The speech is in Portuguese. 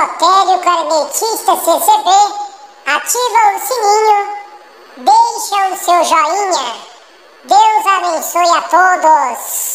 canal Valdinei Carnetista CCB. Ativa o sininho, deixa o seu joinha. Deus abençoe a todos.